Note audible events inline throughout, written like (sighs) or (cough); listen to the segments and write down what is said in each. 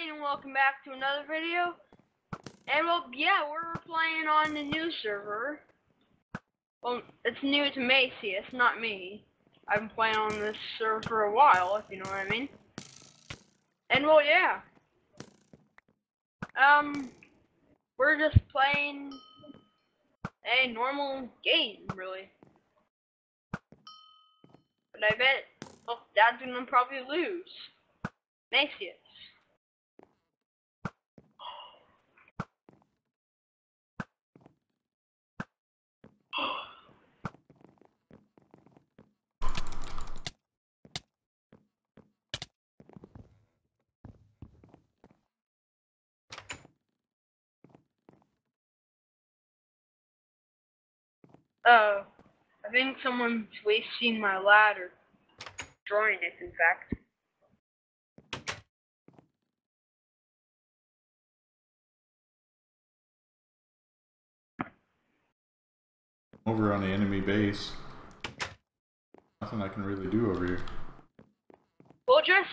everybody and welcome back to another video. And well, yeah, we're playing on the new server. Well, it's new to Macy, it's not me. I've been playing on this server for a while, if you know what I mean. And well, yeah. Um, we're just playing a normal game, really. But I bet, well, Dad's gonna probably lose. Macy Oh, I think someone's wasting my ladder. Destroying it, in fact. Over on the enemy base. Nothing I can really do over here. We'll just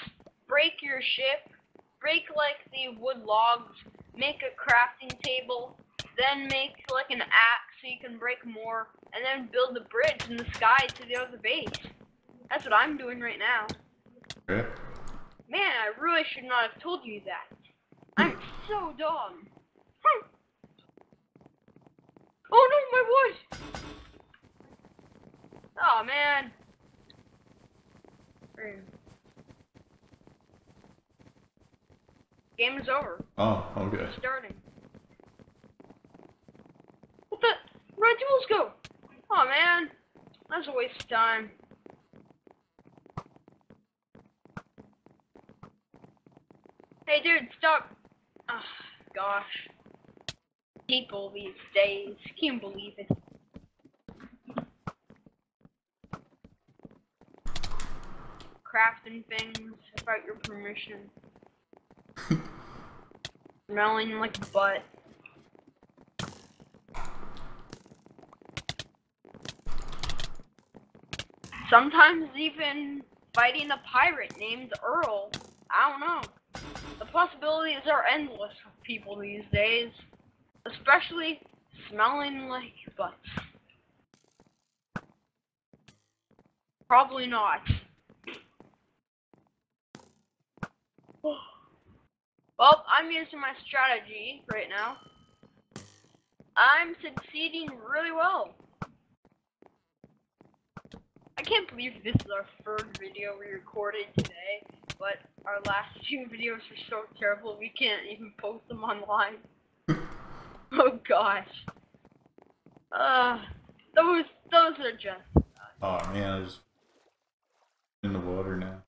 break your ship, break like the wood logs, make a crafting table, then make like an axe so you can break more, and then build a bridge in the sky to the other base. That's what I'm doing right now. Man, I really should not have told you that. I'm so dumb. Oh no, my wood! Oh man. Game is over. Oh, okay. Starting. What the? Where'd duels go? Oh man. That's a waste of time. Hey dude, stop. Oh, gosh. People these days. Can't believe it. Crafting things without your permission. (laughs) Smelling like butt. Sometimes even fighting a pirate named Earl. I don't know. The possibilities are endless with people these days. Especially smelling like butts. Probably not. (sighs) Well, I'm using my strategy right now. I'm succeeding really well. I can't believe this is our third video we recorded today, but our last (laughs) two videos were so terrible we can't even post them online. (laughs) oh gosh. Uh, those those are just. Oh man, I just in the water now.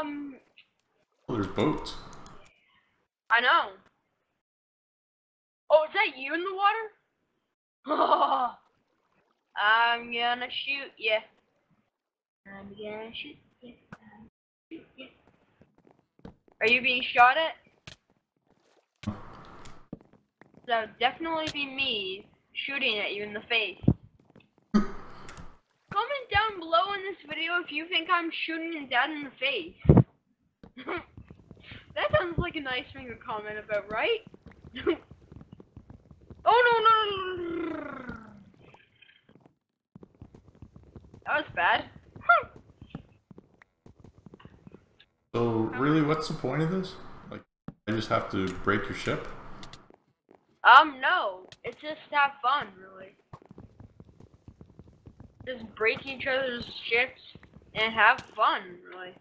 Um. Oh, there's boats. I know. Oh, is that you in the water? (laughs) I'm gonna shoot ya. I'm gonna shoot ya. Are you being shot at? That would definitely be me shooting at you in the face. Comment down below in this video if you think I'm shooting dad in the face. that sounds like a nice thing to comment about, right? oh no no no! no, no. That was bad. (laughs) So really, what's the point of this? Like, I just have to break your ship? Um, no. It's just have fun, really. Just break each other's ships and have fun, really.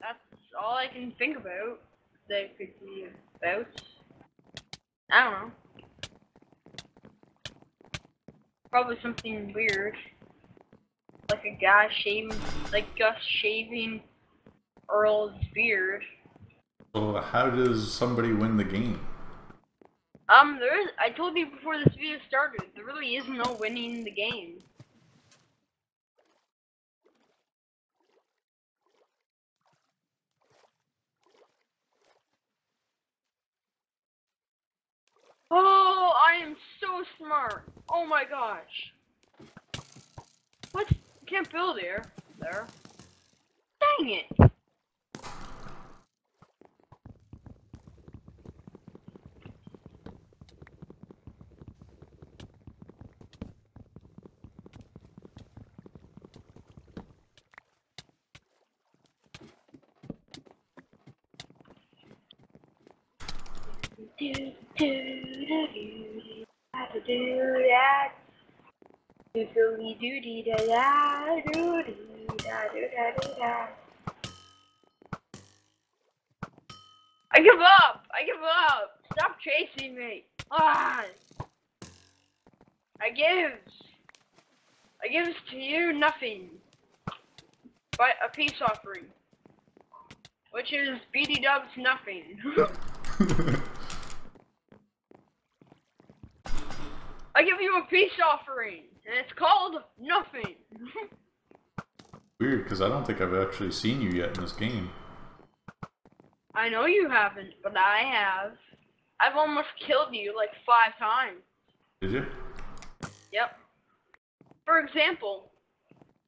That's all I can think about that could be about. I don't know. Probably something weird like a guy shaving, like Gus shaving Earl's beard. So how does somebody win the game? Um, there is. I told you before this video started. There really is no winning the game. Oh, I am so smart. Oh my gosh. What? can't build here. There. Dang it! do do do do do do do do do do do. Do, do, do, do, da, da, do, do, da, do, da, do, da. I give up! I give up! Stop chasing me! Ah! I give! I give to you nothing but a peace offering, which is BD Dub's nothing. (laughs) I give you a peace offering, and it's called nothing. Weird, because I don't think I've actually seen you yet in this game. I know you haven't, but I have. I've almost killed you like five times. Did you? Yep. For example,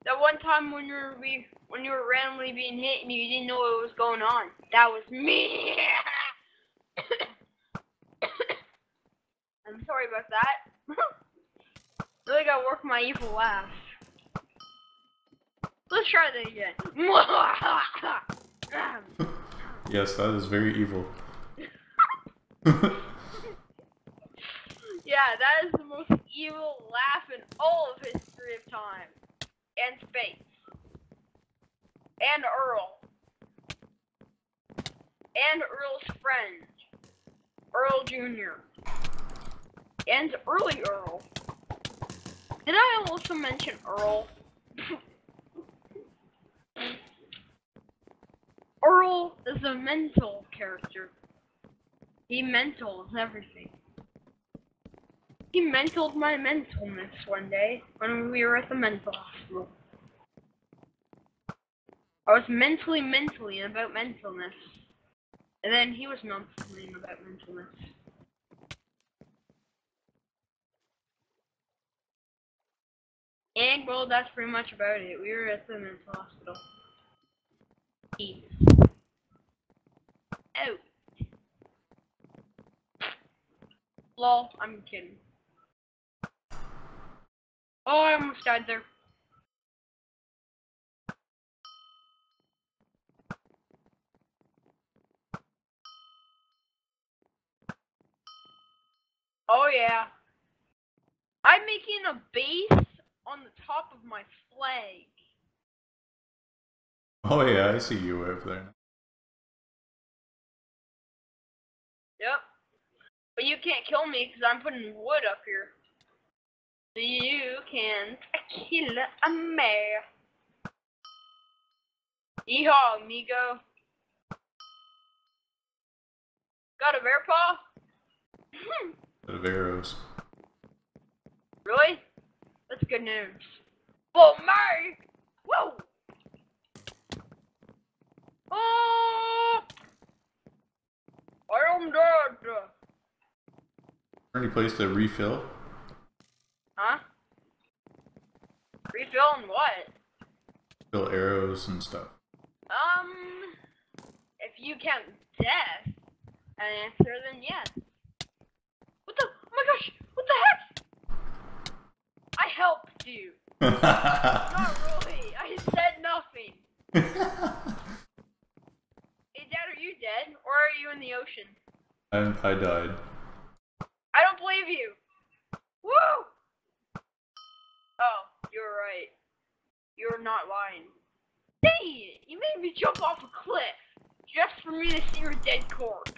that one time when you were be, when you were randomly being hit and you didn't know what was going on, that was me. (coughs) (coughs) I'm sorry about that. (coughs) really gotta work my evil laugh. Let's try that again. (laughs) Yes, that is very evil. (laughs) yeah, that is the most evil laugh in all of history of time. And space. And Earl. And Earl's friend. Earl Jr. And early Earl. Did I also mention Earl? (laughs) Earl is a mental character. He mentals everything. He mentaled my mentalness one day when we were at the mental hospital. I was mentally mentally about mentalness. And then he was mentally about mentalness. And well, that's pretty much about it. We were at the mental hospital. Peace. Out. Lol, I'm kidding. Oh, I almost died there. Oh yeah. I'm making a base on the top of my flag. Oh yeah, I see you over there. Yep. But you can't kill me because I'm putting wood up here. So you can't kill a mare. Yeehaw, amigo. Got a bear paw? Bit of arrows. Really? That's good news. For me! Whoa! Oh! I am dead! Any place to refill? Huh? Refill and what? Fill arrows and stuff. Um, if you count death, an answer, then yes. What the? Oh my gosh! What the heck? I helped you. (laughs) Not really. I said nothing. (laughs) Hey, Dad, are you dead, or are you in the ocean? I, I died. I don't believe you. Woo! Oh, you're right. You're not lying. Dang it! You made me jump off a cliff just for me to see your dead corpse,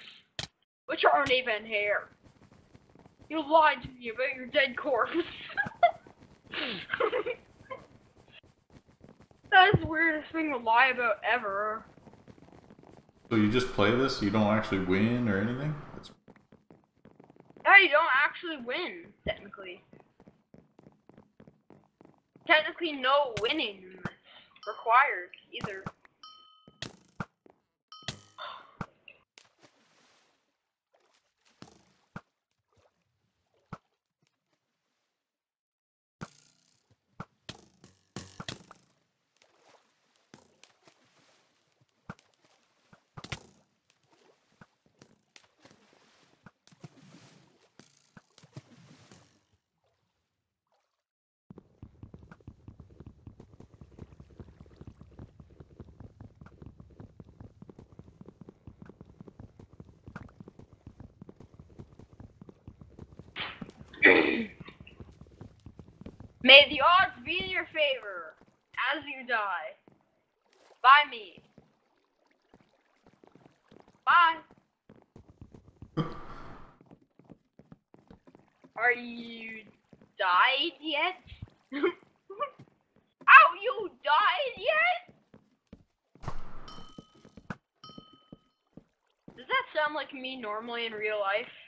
which aren't even here. You lied to me about your dead corpse. (laughs) (laughs) that is the weirdest thing to lie about ever. So you just play this? You don't actually win or anything? That's Yeah, you don't actually win, technically. Technically, no winning required either. May the odds be in your favor as you die. By me. Bye. (laughs) Are you died yet? (laughs) Ow, you died yet? Does that sound like me normally in real life?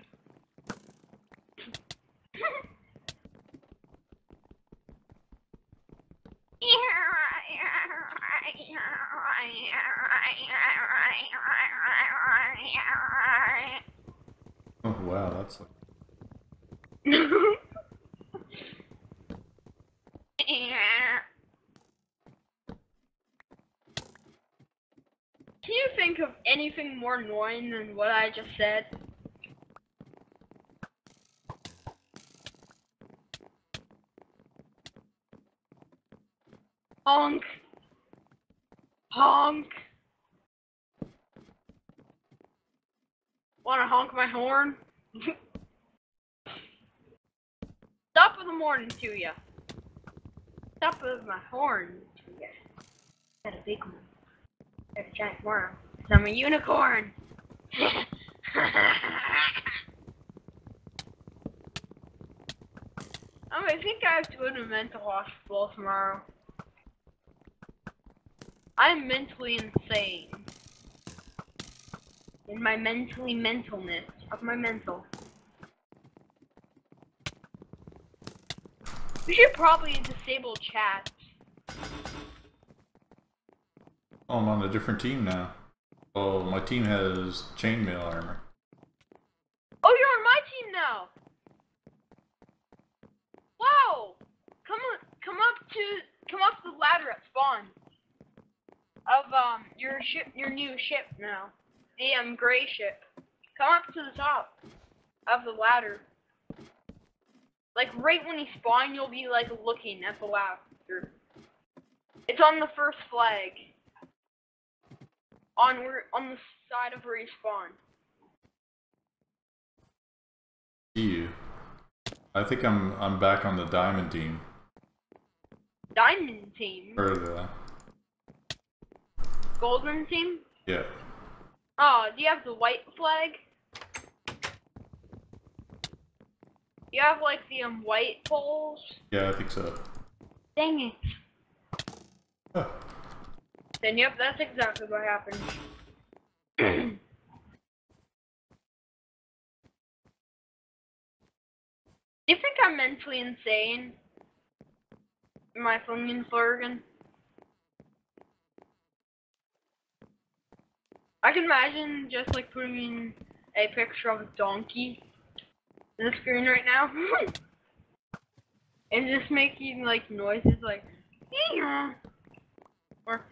Oh wow, that's (laughs) Can you think of anything more annoying than what I just said? Honk. Honk. Wanna honk my horn? (laughs) Stop with the morning to ya. Stop with my horn to ya. Got a big one. Got a giant worm. i I'm a unicorn. (laughs) Oh, I think I have to go to mental hospital tomorrow. I'm mentally insane. In my mentally mentalness of my mental. We should probably disable chat. oh, I'm on a different team now. Oh, my team has chainmail armor. Oh, you're on my team now. Whoa! Come come up to come up the ladder at spawn. Of um your ship, your new ship now, the um gray ship. Come up to the top of the ladder. Like right when you spawn, you'll be like looking at the ladder. It's on the first flag. On where on the side of where you spawn. You. I think I'm I'm back on the diamond team. Diamond team. Or the Golden team? yeah. Oh, do you have the white flag? You have like the um white poles? Yeah, I think so. Dang it. Oh, Then yep, that's exactly what happened. (clears throat) Do you think I'm mentally insane? Am I flinging Flurgan? I can imagine just like putting a picture of a donkey in the screen right now. (laughs) and just making like noises like or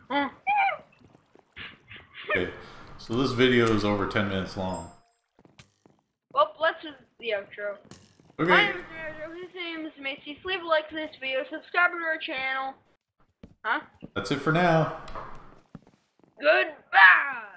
okay. So this video is over 10 minutes long. well let's just the outro. My Okay. name is Jojo, his name is Macy. Leave a like to this video, subscribe to our channel. Huh? That's it for now. Goodbye!